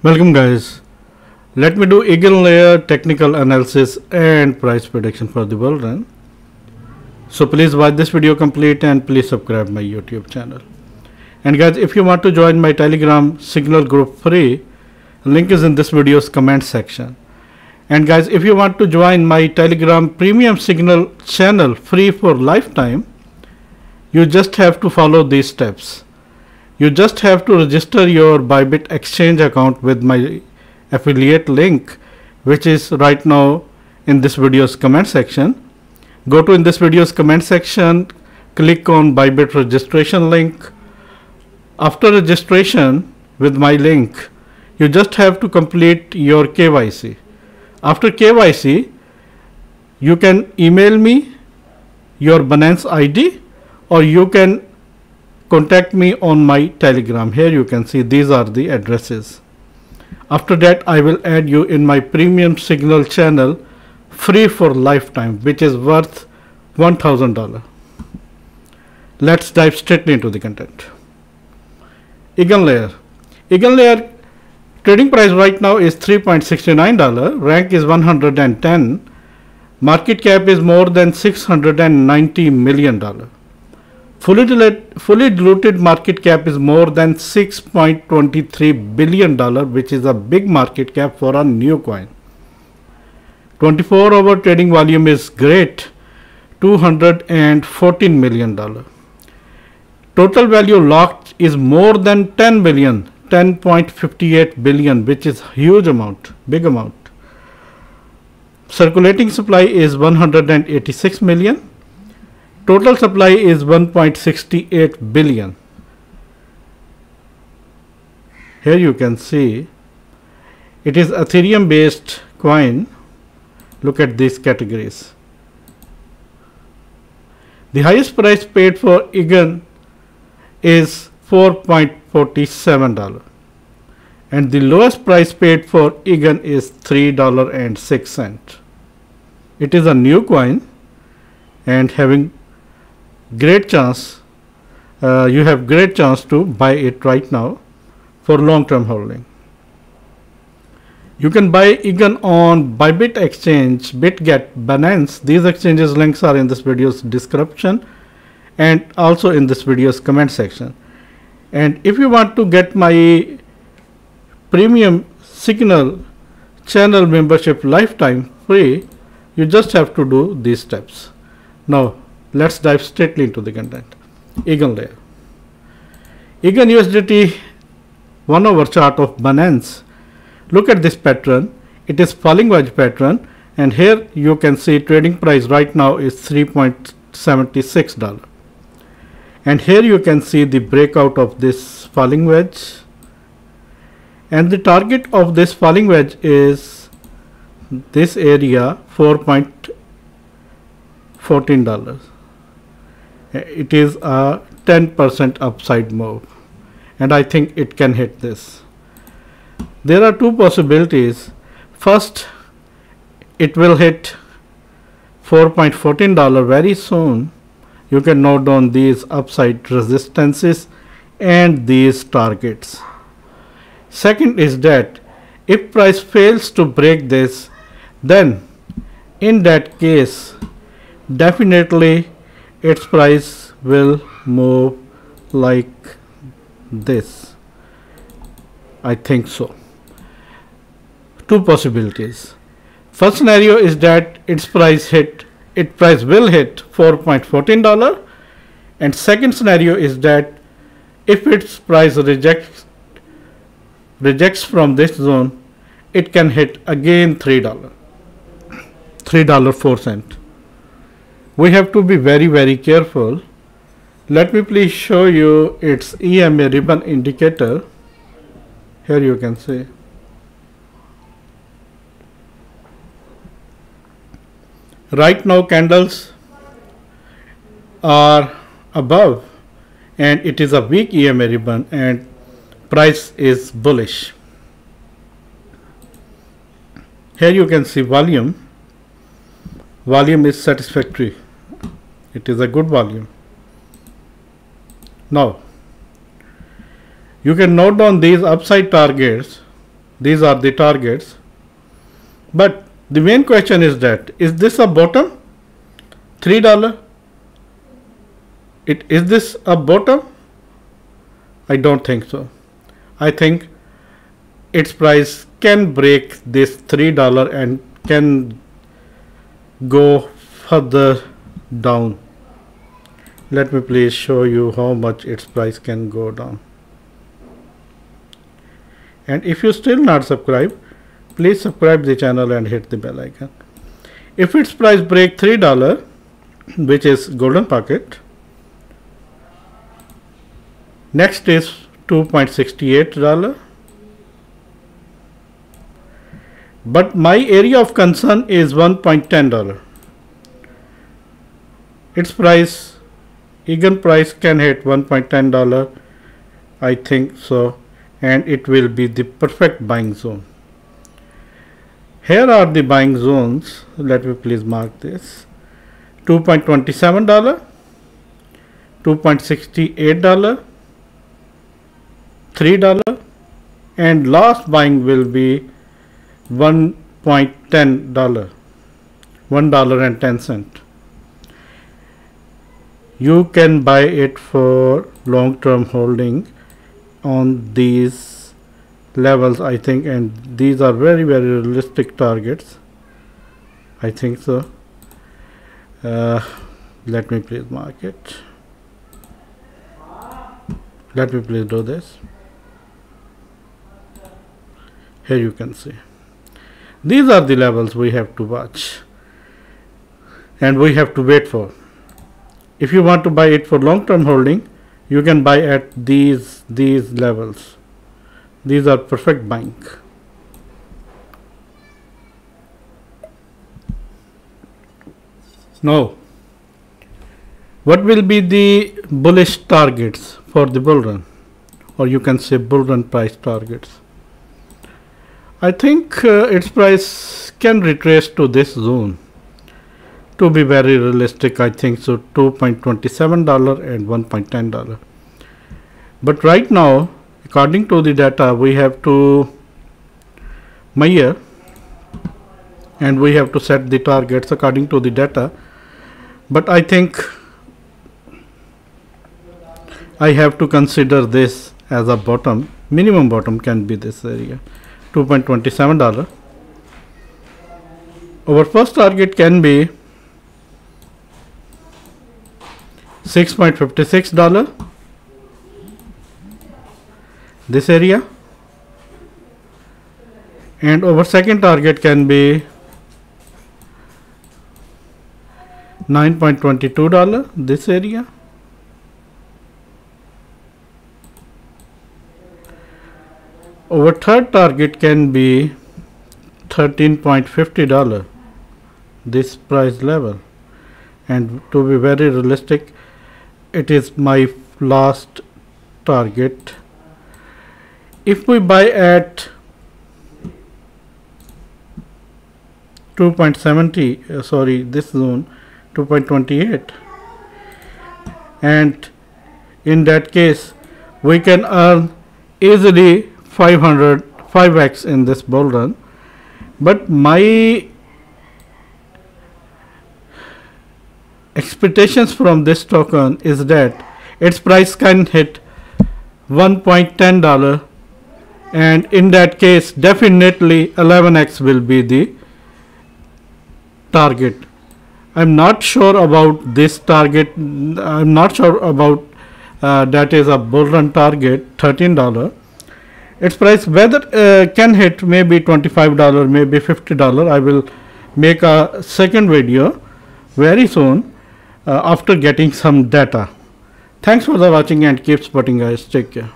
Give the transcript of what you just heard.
Welcome guys. Let me do EigenLayer technical analysis and price prediction for the bull run. So please watch this video complete and please subscribe my YouTube channel. And guys if you want to join my telegram signal group free link is in this video's comment section. And guys if you want to join my telegram premium signal channel free for lifetime you just have to follow these steps you just have to register your Bybit exchange account with my affiliate link which is right now in this video's comment section. Go to in this video's comment section click on Bybit registration link. After registration with my link you just have to complete your KYC after KYC you can email me your Binance ID or you can contact me on my telegram. Here you can see these are the addresses. After that I will add you in my premium signal channel free for lifetime which is worth $1000 let's dive straight into the content. EigenLayer EigenLayer trading price right now is $3.69 rank is 110 market cap is more than 690 million dollar Fully diluted, fully diluted market cap is more than 6.23 billion dollar which is a big market cap for a new coin. 24 hour trading volume is great 214 million dollar. Total value locked is more than 10 billion 10.58 billion which is huge amount big amount. Circulating supply is 186 million Total supply is 1.68 billion. Here you can see it is Ethereum based coin. Look at these categories. The highest price paid for Eigen is $4.47 and the lowest price paid for Eigen is $3.06. It is a new coin and having great chance uh, you have great chance to buy it right now for long term holding. You can buy Eigen on Bybit exchange bitget binance. These exchanges links are in this video's description and also in this video's comment section. And if you want to get my premium signal channel membership lifetime free you just have to do these steps. Now let's dive straightly into the content. EigenLayer. Eigen USDT 1 hour chart of Binance. Look at this pattern. It is falling wedge pattern and here you can see trading price right now is $3.76 and here you can see the breakout of this falling wedge and the target of this falling wedge is this area 4.14 dollars it is a 10% upside move and I think it can hit this. There are two possibilities. First, it will hit $4.14 very soon. You can note down these upside resistances and these targets. Second is that if price fails to break this, then in that case, definitely its price will move like this. I think so. Two possibilities. First scenario is that its price hit its price will hit 4.14 dollar and second scenario is that if its price rejects rejects from this zone it can hit again $3 $3.04 we have to be very very careful. Let me please show you its EMA ribbon indicator. Here you can see. Right now candles are above and it is a weak EMA ribbon and price is bullish. Here you can see volume. Volume is satisfactory it is a good volume. Now you can note down these upside targets. These are the targets. But the main question is that is this a bottom? Three dollar? It is this a bottom? I don't think so. I think its price can break this three dollar and can go further down let me please show you how much its price can go down. And if you still not subscribe please subscribe the channel and hit the bell icon. If its price break three dollar which is golden pocket next is 2.68 dollar. But my area of concern is 1.10 dollar. Its price Eigen price can hit 1.10 dollar I think so and it will be the perfect buying zone. Here are the buying zones. Let me please mark this. 2.27 dollar 2.68 dollar 3 dollar and last buying will be 1.10 dollar 1 dollar and 10 cent you can buy it for long term holding on these levels I think and these are very very realistic targets. I think so. Uh, let me please mark it. Let me please do this. Here you can see. These are the levels we have to watch and we have to wait for if you want to buy it for long term holding you can buy at these these levels. These are perfect buying now what will be the bullish targets for the bull run? Or you can say bull run price targets. I think uh, its price can retrace to this zone to be very realistic I think so 2.27 dollar and 1.10 dollar. But right now according to the data we have to measure and we have to set the targets according to the data. But I think I have to consider this as a bottom minimum bottom can be this area 2.27 dollar. Our first target can be 6.56 dollar. This area. And our second target can be 9.22 dollar this area. Our third target can be 13.50 dollar this price level. And to be very realistic it is my last target. If we buy at 2.70 uh, sorry this zone 2.28 and in that case we can earn easily 500 5x in this bull run. But my expectations from this token is that its price can hit 1.10 dollar and in that case definitely 11x will be the target. I'm not sure about this target I'm not sure about uh, that is a bull run target 13 dollar. Its price whether uh, can hit maybe 25 dollar maybe 50 dollar I will make a second video very soon Uh, after getting some data. Thanks for the watching and keep supporting guys. Take care.